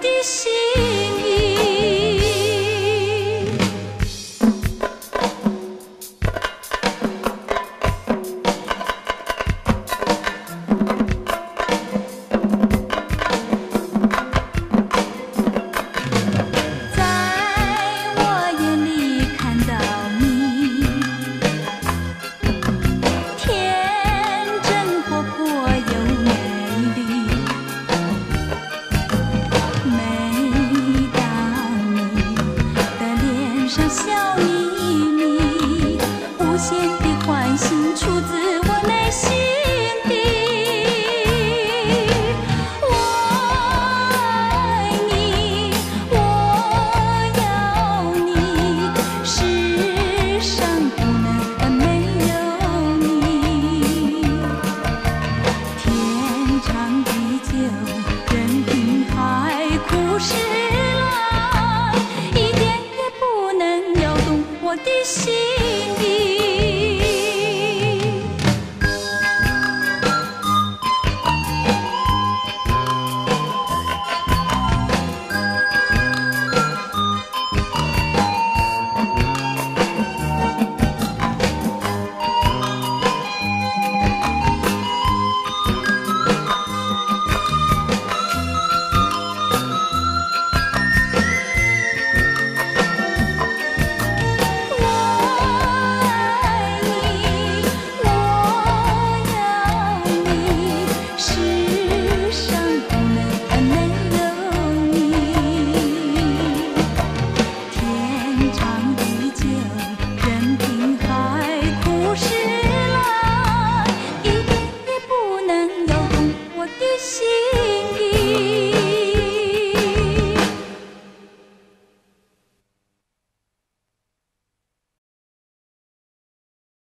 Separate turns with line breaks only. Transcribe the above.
的心。无限的欢欣出自。